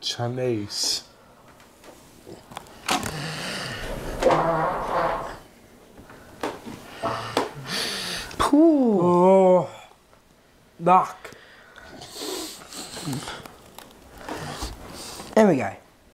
Chinese. Puh. Oh, knock. There we go.